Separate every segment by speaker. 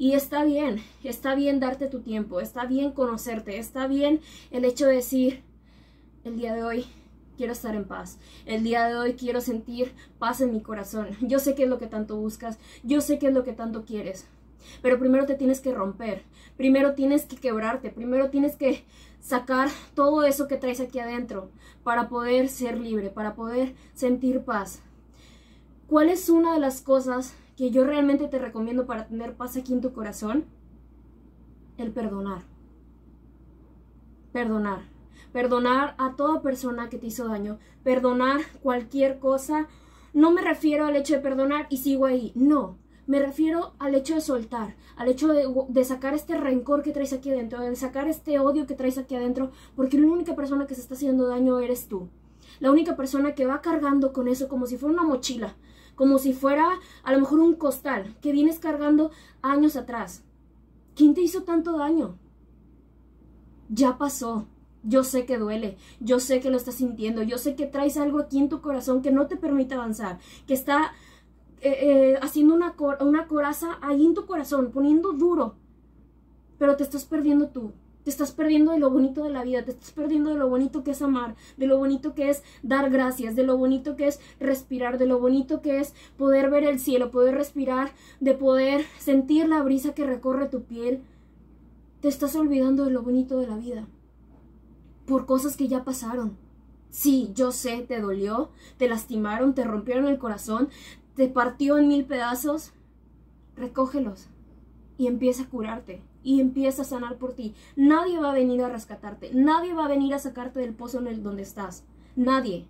Speaker 1: Y está bien, está bien darte tu tiempo, está bien conocerte, está bien el hecho de decir, el día de hoy quiero estar en paz, el día de hoy quiero sentir paz en mi corazón. Yo sé qué es lo que tanto buscas, yo sé qué es lo que tanto quieres, pero primero te tienes que romper, primero tienes que quebrarte, primero tienes que sacar todo eso que traes aquí adentro para poder ser libre, para poder sentir paz. ¿Cuál es una de las cosas que yo realmente te recomiendo para tener paz aquí en tu corazón? El perdonar. Perdonar. Perdonar a toda persona que te hizo daño. Perdonar cualquier cosa. No me refiero al hecho de perdonar y sigo ahí. No. Me refiero al hecho de soltar, al hecho de, sacar este rencor que traes aquí adentro, de sacar este odio que traes aquí adentro, porque la única persona que se está haciendo daño eres tú. La única persona que va cargando con eso como si fuera una mochila, como si fuera a lo mejor un costal que vienes cargando años atrás. ¿Quién te hizo tanto daño? Ya pasó. Yo sé que duele, yo sé que lo estás sintiendo, yo sé que traes algo aquí en tu corazón que no te permite avanzar, que está eh, eh, haciendo una, una coraza ahí en tu corazón, poniendo duro. Pero te estás perdiendo tú. Te estás perdiendo de lo bonito de la vida, te estás perdiendo de lo bonito que es amar, de lo bonito que es dar gracias, de lo bonito que es respirar, de lo bonito que es poder ver el cielo, poder respirar, de poder sentir la brisa que recorre tu piel. Te estás olvidando de lo bonito de la vida por cosas que ya pasaron. Sí, yo sé, te dolió, te lastimaron, te rompieron el corazón, te partió en mil pedazos, recógelos y empieza a curarte y empieza a sanar por ti. Nadie va a venir a rescatarte, nadie va a venir a sacarte del pozo en el donde estás, nadie.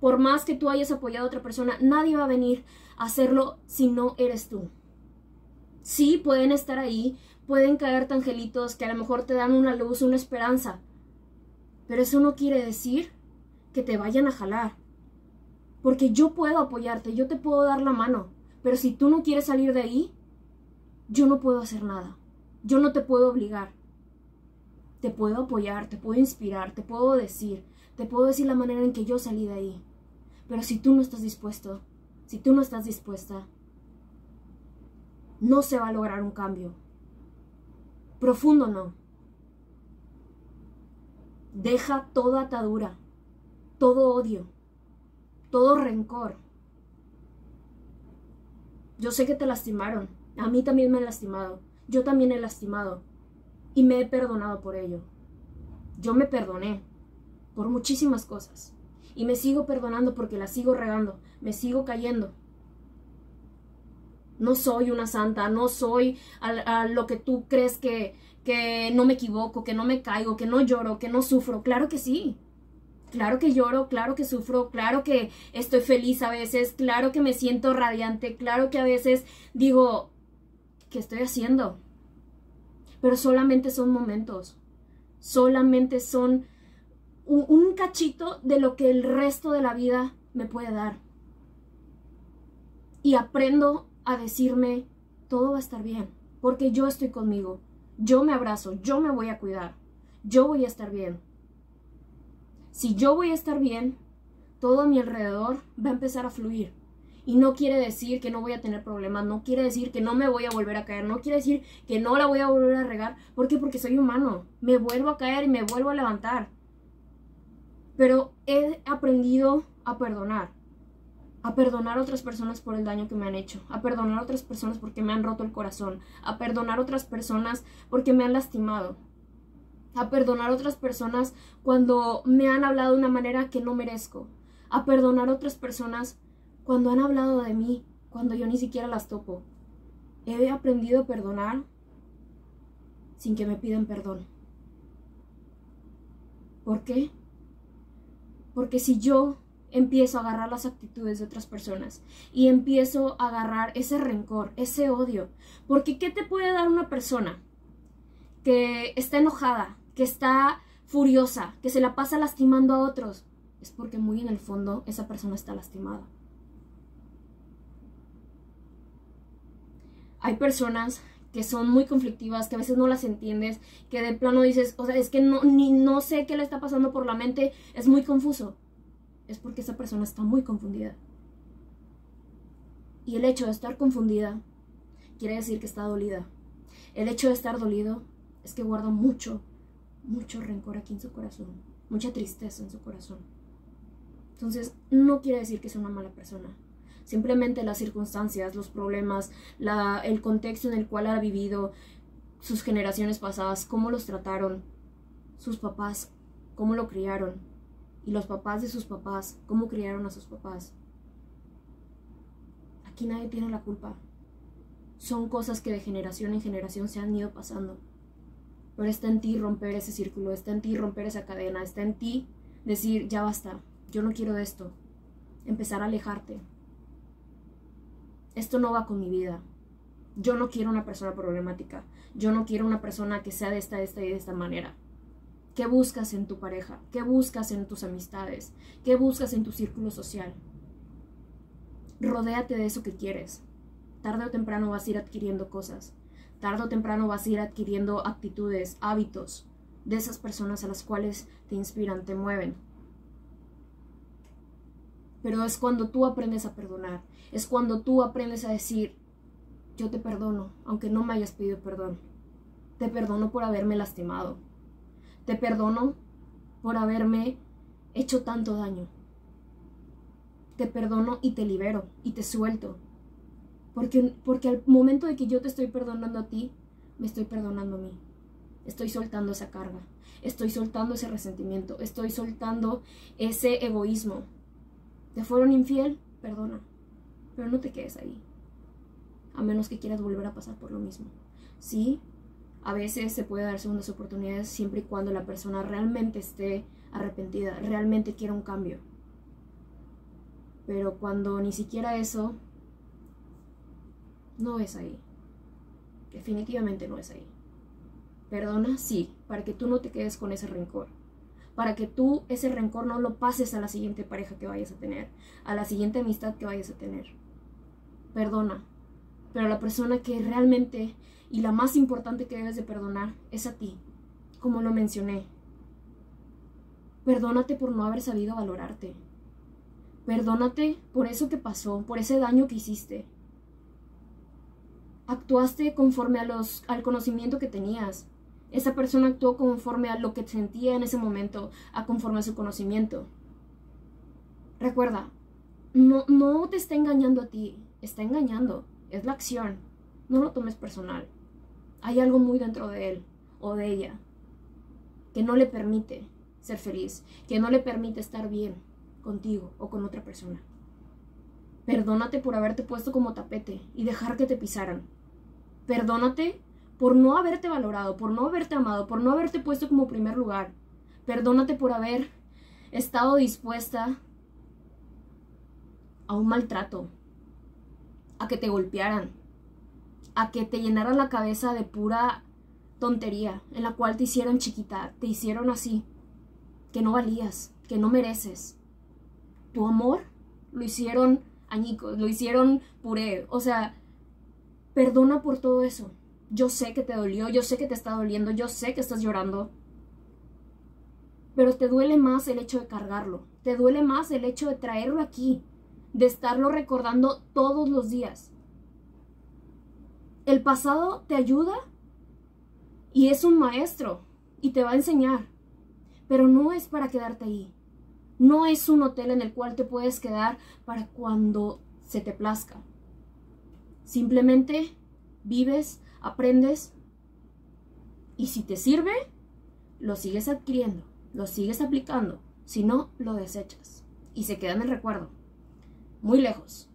Speaker 1: Por más que tú hayas apoyado a otra persona, nadie va a venir a hacerlo si no eres tú. Sí, pueden estar ahí, pueden caerte angelitos que a lo mejor te dan una luz, una esperanza, pero eso no quiere decir que te vayan a jalar. Porque yo puedo apoyarte, yo te puedo dar la mano, pero si tú no quieres salir de ahí, yo no puedo hacer nada. Yo no te puedo obligar. Te puedo apoyar, te puedo inspirar, te puedo decir, te puedo decir la manera en que yo salí de ahí. Pero si tú no estás dispuesto, si tú no estás dispuesta, no se va a lograr un cambio. Profundo no. Deja toda atadura, todo odio, todo rencor. Yo sé que te lastimaron, a mí también me han lastimado, yo también he lastimado y me he perdonado por ello. Yo me perdoné por muchísimas cosas y me sigo perdonando porque la sigo regando, me sigo cayendo. No soy una santa, no soy lo que tú crees que, que no me equivoco, que no me caigo, que no lloro, que no sufro. Claro que sí. Claro que lloro, claro que sufro, claro que estoy feliz a veces, claro que me siento radiante, claro que a veces digo, ¿qué estoy haciendo? Pero solamente son momentos, solamente son un, cachito de lo que el resto de la vida me puede dar. Y aprendo a decirme, todo va a estar bien, porque yo estoy conmigo, yo me abrazo, yo me voy a cuidar, yo voy a estar bien. Si yo voy a estar bien, todo a mi alrededor va a empezar a fluir. Y no quiere decir que no voy a tener problemas, no quiere decir que no me voy a volver a caer, no quiere decir que no la voy a volver a regar. ¿Por qué? Porque soy humano. Me vuelvo a caer y me vuelvo a levantar. Pero he aprendido a perdonar. A perdonar a otras personas por el daño que me han hecho. A perdonar a otras personas porque me han roto el corazón. A perdonar a otras personas porque me han lastimado a perdonar a otras personas cuando me han hablado de una manera que no merezco, a perdonar a otras personas cuando han hablado de mí, cuando yo ni siquiera las topo. He aprendido a perdonar sin que me pidan perdón. ¿Por qué? Porque si yo empiezo a agarrar las actitudes de otras personas y empiezo a agarrar ese rencor, ese odio, porque ¿qué te puede dar una persona que está enojada, que está furiosa, que se la pasa lastimando a otros, es porque muy en el fondo esa persona está lastimada. Hay personas que son muy conflictivas, que a veces no las entiendes, que de plano dices, o sea, es que no, ni, no sé qué le está pasando por la mente, es muy confuso. Es porque esa persona está muy confundida. Y el hecho de estar confundida quiere decir que está dolida. El hecho de estar dolido es que guarda mucho, mucho rencor aquí en su corazón, mucha tristeza en su corazón. Entonces, no quiere decir que es una mala persona. Simplemente las circunstancias, los problemas, el contexto en el cual ha vivido, sus generaciones pasadas, cómo los trataron, sus papás, cómo lo criaron, y los papás de sus papás, cómo criaron a sus papás. Aquí nadie tiene la culpa. Son cosas que de generación en generación se han ido pasando. Pero está en ti romper ese círculo, está en ti romper esa cadena, está en ti decir, ya basta, yo no quiero esto. Empezar a alejarte. Esto no va con mi vida. Yo no quiero una persona problemática. Yo no quiero una persona que sea de esta, de esta y de esta manera. ¿Qué buscas en tu pareja? ¿Qué buscas en tus amistades? ¿Qué buscas en tu círculo social? Rodéate de eso que quieres. Tarde o temprano vas a ir adquiriendo cosas. Tarde o temprano vas a ir adquiriendo actitudes, hábitos de esas personas a las cuales te inspiran, te mueven. Pero es cuando tú aprendes a perdonar. Es cuando tú aprendes a decir, yo te perdono, aunque no me hayas pedido perdón. Te perdono por haberme lastimado. Te perdono por haberme hecho tanto daño. Te perdono y te libero y te suelto. Porque, porque al momento de que yo te estoy perdonando a ti, me estoy perdonando a mí. Estoy soltando esa carga. Estoy soltando ese resentimiento. Estoy soltando ese egoísmo. ¿Te fueron infiel? Perdona. Pero no te quedes ahí a menos que quieras volver a pasar por lo mismo. Sí, a veces se puede dar segundas oportunidades siempre y cuando la persona realmente esté arrepentida, realmente quiera un cambio. Pero cuando ni siquiera eso, no es ahí. Definitivamente no es ahí. Perdona, sí, para que tú no te quedes con ese rencor. Para que tú ese rencor no lo pases a la siguiente pareja que vayas a tener, a la siguiente amistad que vayas a tener. Perdona, pero la persona que realmente y la más importante que debes de perdonar es a ti, como lo mencioné. Perdónate por no haber sabido valorarte. Perdónate por eso que pasó, por ese daño que hiciste. Actuaste conforme a los, al conocimiento que tenías. Esa persona actuó conforme a lo que sentía en ese momento, a conforme a su conocimiento. Recuerda, no, no te está engañando a ti, está engañando es la acción. No lo tomes personal. Hay algo muy dentro de él o de ella que no le permite ser feliz, que no le permite estar bien contigo o con otra persona. Perdónate por haberte puesto como tapete y dejar que te pisaran. Perdónate por no haberte valorado, por no haberte amado, por no haberte puesto como primer lugar. Perdónate por haber estado dispuesta a un maltrato, a que te golpearan, a que te llenaran la cabeza de pura tontería, en la cual te hicieron chiquita, te hicieron así, que no valías, que no mereces. Tu amor lo hicieron añicos, lo hicieron puré, o sea, perdona por todo eso. Yo sé que te dolió, yo sé que te está doliendo, yo sé que estás llorando. Pero te duele más el hecho de cargarlo, te duele más el hecho de traerlo aquí, de estarlo recordando todos los días. El pasado te ayuda y es un maestro y te va a enseñar, pero no es para quedarte ahí. No es un hotel en el cual te puedes quedar para cuando se te plazca. Simplemente vives, aprendes y si te sirve, lo sigues adquiriendo, lo sigues aplicando. Si no, lo desechas y se queda en el recuerdo muy lejos.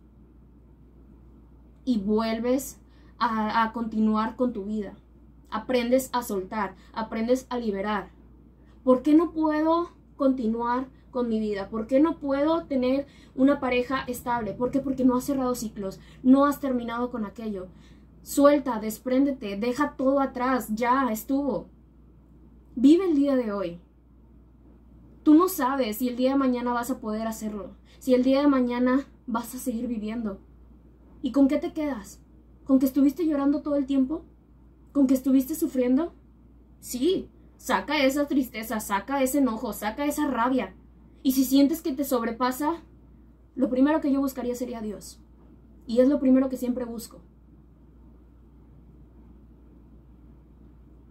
Speaker 1: Y vuelves a, continuar con tu vida. Aprendes a soltar, aprendes a liberar. ¿Por qué no puedo continuar con mi vida? ¿Por qué no puedo tener una pareja estable? ¿Por qué? Porque no has cerrado ciclos, no has terminado con aquello. Suelta, despréndete, deja todo atrás, ya estuvo. Vive el día de hoy. Tú no sabes si el día de mañana vas a poder hacerlo, si el día de mañana vas a seguir viviendo. ¿Y con qué te quedas? ¿Con que estuviste llorando todo el tiempo? ¿Con que estuviste sufriendo? Sí, saca esa tristeza, saca ese enojo, saca esa rabia. Y si sientes que te sobrepasa, lo primero que yo buscaría sería Dios. Y es lo primero que siempre busco.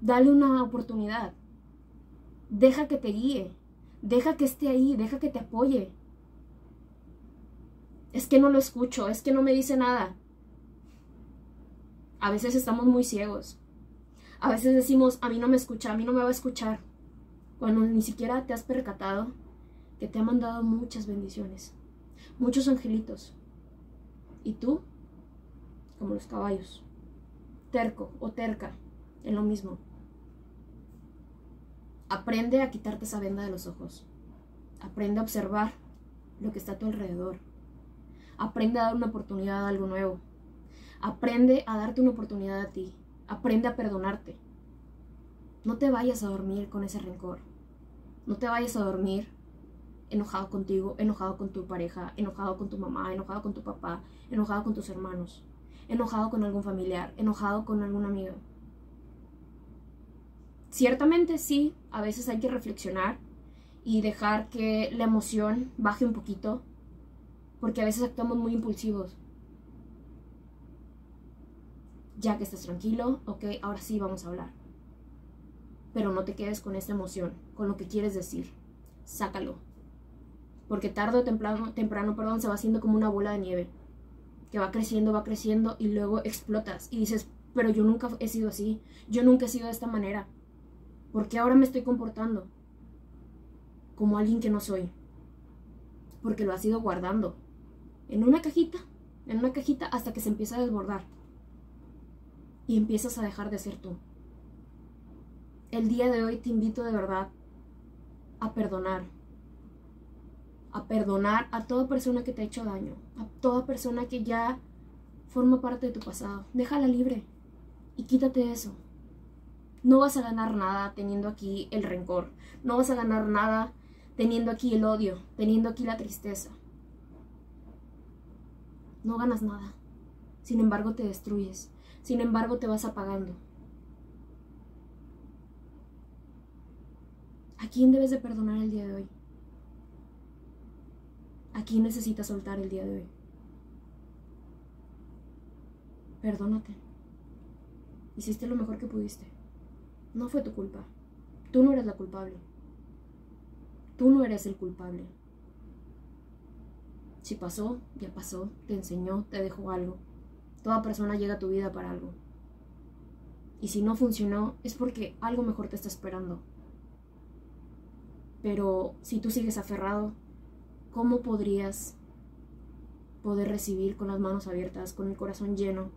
Speaker 1: Dale una oportunidad. Deja que te guíe. Deja que esté ahí. Deja que te apoye. Es que no lo escucho. Es que no me dice nada. A veces estamos muy ciegos. A veces decimos, a mí no me escucha, a mí no me va a escuchar. Cuando ni siquiera te has percatado que te ha mandado muchas bendiciones. Muchos angelitos. Y tú, como los caballos, terco o terca, en lo mismo. Aprende a quitarte esa venda de los ojos. Aprende a observar lo que está a tu alrededor. Aprende a dar una oportunidad a algo nuevo. Aprende a darte una oportunidad a ti. Aprende a perdonarte. No te vayas a dormir con ese rencor. No te vayas a dormir enojado contigo, enojado con tu pareja, enojado con tu mamá, enojado con tu papá, enojado con tus hermanos, enojado con algún familiar, enojado con algún amigo. Ciertamente sí, a veces hay que reflexionar y dejar que la emoción baje un poquito, porque a veces actuamos muy impulsivos. Ya que estás tranquilo, ok, ahora sí vamos a hablar. Pero no te quedes con esta emoción, con lo que quieres decir. Sácalo. Porque tarde o temprano, temprano perdón, se va haciendo como una bola de nieve. Que va creciendo, va creciendo y luego explotas. Y dices, pero yo nunca he sido así. Yo nunca he sido de esta manera. ¿Por qué ahora me estoy comportando como alguien que no soy? Porque lo has ido guardando en una cajita, en una cajita hasta que se empieza a desbordar y empiezas a dejar de ser tú. El día de hoy te invito de verdad a perdonar, a perdonar a toda persona que te ha hecho daño, a toda persona que ya forma parte de tu pasado. Déjala libre y quítate eso. No vas a ganar nada teniendo aquí el rencor. No vas a ganar nada teniendo aquí el odio, teniendo aquí la tristeza. No ganas nada. Sin embargo, te destruyes. Sin embargo, te vas apagando. ¿A quién debes de perdonar el día de hoy? ¿A quién necesitas soltar el día de hoy? Perdónate. Hiciste lo mejor que pudiste. No fue tu culpa. Tú no eres la culpable. Tú no eres el culpable. Si pasó, ya pasó, te enseñó, te dejó algo. Toda persona llega a tu vida para algo. Y si no funcionó, es porque algo mejor te está esperando. Pero si tú sigues aferrado, ¿cómo podrías poder recibir con las manos abiertas, con el corazón lleno,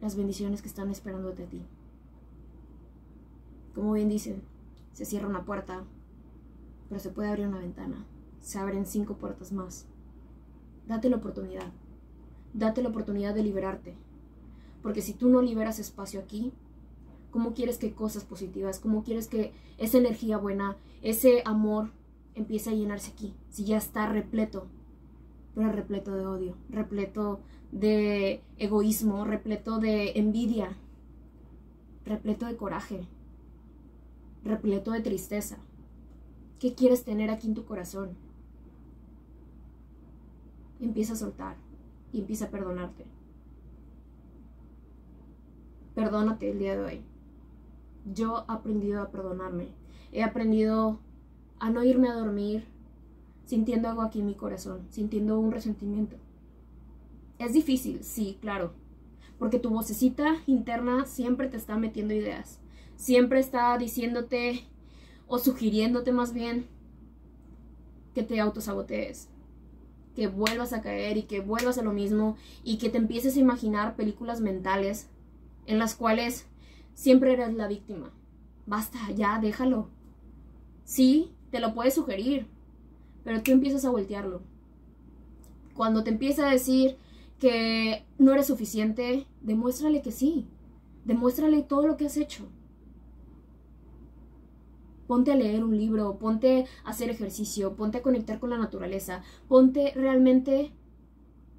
Speaker 1: las bendiciones que están esperándote a ti? Como bien dicen, se cierra una puerta, pero se puede abrir una ventana. Se abren cinco puertas más. Date la oportunidad. Date la oportunidad de liberarte. Porque si tú no liberas espacio aquí, ¿cómo quieres que cosas positivas, cómo quieres que esa energía buena, ese amor empiece a llenarse aquí? Si ya está repleto, pero repleto de odio, repleto de egoísmo, repleto de envidia, repleto de coraje, repleto de tristeza. ¿Qué quieres tener aquí en tu corazón? Empieza a soltar y empieza a perdonarte. Perdónate el día de hoy. Yo he aprendido a perdonarme. He aprendido a no irme a dormir sintiendo algo aquí en mi corazón, sintiendo un resentimiento. Es difícil, sí, claro, porque tu vocecita interna siempre te está metiendo ideas, siempre está diciéndote o sugiriéndote más bien que te autosabotees, que vuelvas a caer y que vuelvas a lo mismo y que te empieces a imaginar películas mentales en las cuales siempre eres la víctima. Basta, ya, déjalo. Sí, te lo puedes sugerir, pero tú empiezas a voltearlo. Cuando te empieza a decir que no eres suficiente, demuéstrale que sí. Demuéstrale todo lo que has hecho ponte a leer un libro, ponte a hacer ejercicio, ponte a conectar con la naturaleza, ponte realmente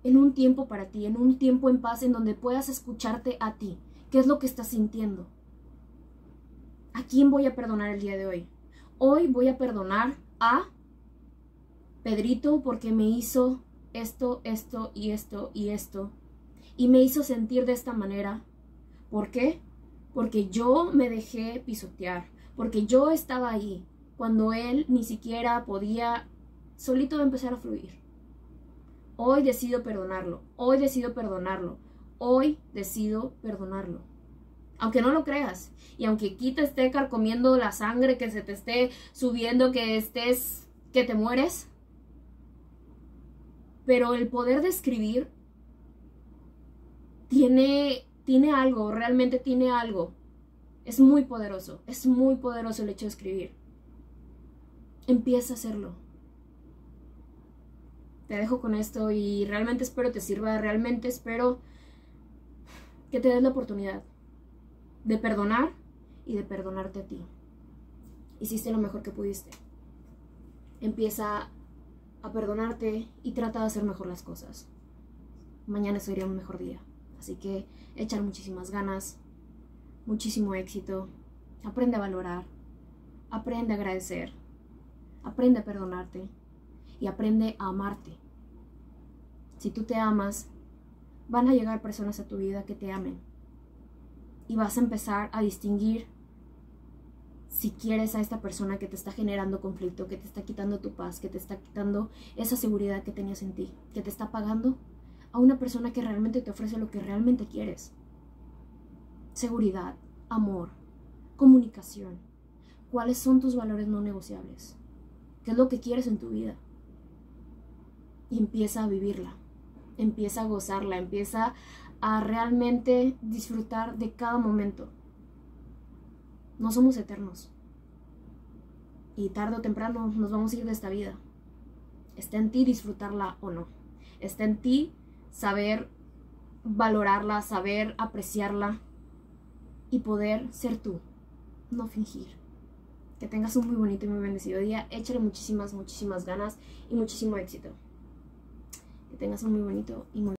Speaker 1: en un tiempo para ti, en un tiempo en paz en donde puedas escucharte a ti. ¿Qué es lo que estás sintiendo? ¿A quién voy a perdonar el día de hoy? Hoy voy a perdonar a Pedrito porque me hizo esto, esto y esto y esto. Y me hizo sentir de esta manera. ¿Por qué? porque yo me dejé pisotear, porque yo estaba ahí, cuando él ni siquiera podía solito empezar a fluir. Hoy decido perdonarlo, hoy decido perdonarlo, hoy decido perdonarlo. Aunque no lo creas, y aunque aquí te esté carcomiendo la sangre, que se te esté subiendo, que estés, que te mueres, pero el poder de escribir tiene, tiene algo, realmente tiene algo. Es muy poderoso, es muy poderoso el hecho de escribir. Empieza a hacerlo. Te dejo con esto y realmente espero te sirva, realmente espero que te des la oportunidad de perdonar y de perdonarte a ti. Hiciste lo mejor que pudiste. Empieza a perdonarte y trata de hacer mejor las cosas. Mañana sería un mejor día. Así que echar muchísimas ganas, muchísimo éxito. Aprende a valorar, aprende a agradecer, aprende a perdonarte y aprende a amarte. Si tú te amas, van a llegar personas a tu vida que te amen. Y vas a empezar a distinguir si quieres a esta persona que te está generando conflicto, que te está quitando tu paz, que te está quitando esa seguridad que tenías en ti, que te está pagando, a una persona que realmente te ofrece lo que realmente quieres. Seguridad, amor, comunicación. ¿Cuáles son tus valores no negociables? ¿Qué es lo que quieres en tu vida? Y empieza a vivirla, empieza a gozarla, empieza a realmente disfrutar de cada momento no somos eternos. Y tarde o temprano nos vamos a ir de esta vida. Está en ti disfrutarla o no. Está en ti saber valorarla, saber apreciarla y poder ser tú, no fingir. Que tengas un muy bonito y muy bendecido día. Échale muchísimas, muchísimas ganas y muchísimo éxito. Que tengas un muy bonito y muy